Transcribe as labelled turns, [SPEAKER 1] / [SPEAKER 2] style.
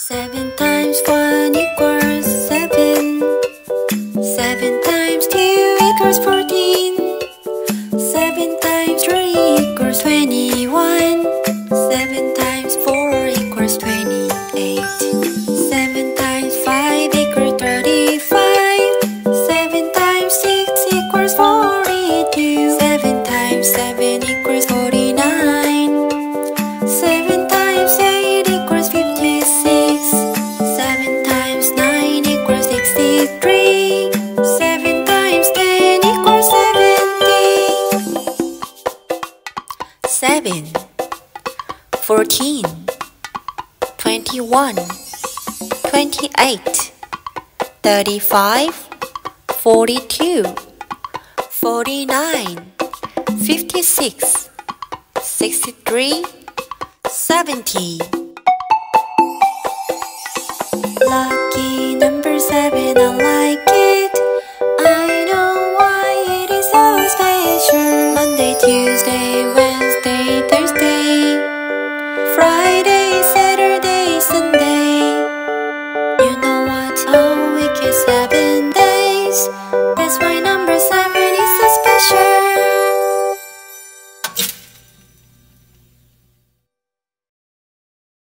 [SPEAKER 1] Seven times one equals seven. Seven times two equals fourteen. Seven times three equals twenty-one. Seven times four equals twenty-eight. Seven times five equals thirty-five. Seven times six equals forty-two. Seven times seven seven, fourteen, twenty-one, twenty-eight, thirty-five, forty-two, forty-nine, fifty-six, sixty-three, seventy. Lucky number seven, I like it. I know why it is so special. Monday, Tuesday, Wednesday. kiss seven days.